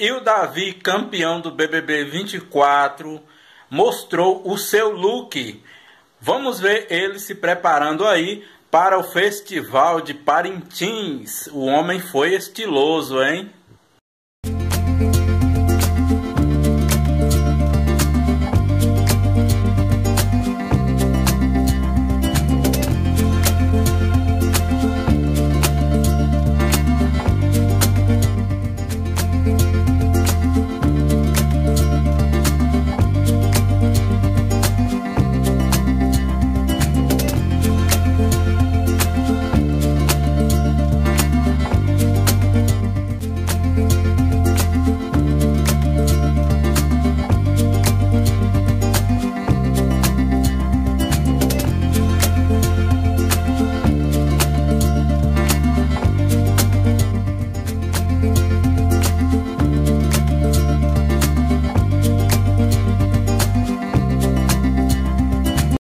E o Davi, campeão do BBB 24, mostrou o seu look. Vamos ver ele se preparando aí para o Festival de Parintins. O homem foi estiloso, hein?